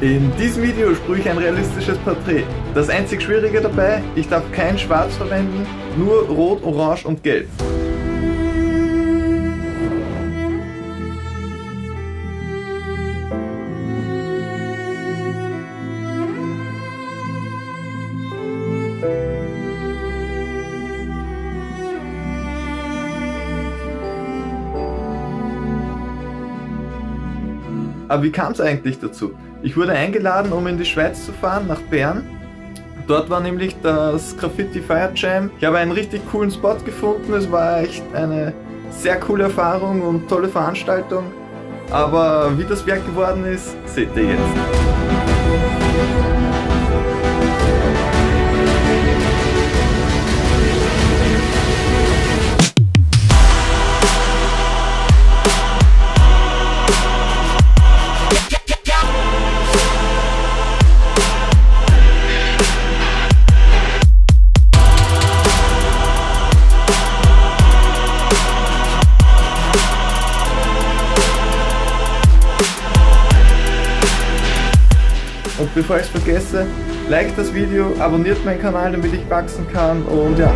In diesem Video sprühe ich ein realistisches Porträt. Das einzig Schwierige dabei, ich darf kein Schwarz verwenden, nur Rot, Orange und Gelb. Aber wie kam es eigentlich dazu? Ich wurde eingeladen, um in die Schweiz zu fahren, nach Bern. Dort war nämlich das Graffiti Fire Jam. Ich habe einen richtig coolen Spot gefunden. Es war echt eine sehr coole Erfahrung und tolle Veranstaltung. Aber wie das Werk geworden ist, seht ihr jetzt. Und bevor ich es vergesse, like das Video, abonniert meinen Kanal, damit ich wachsen kann und ja,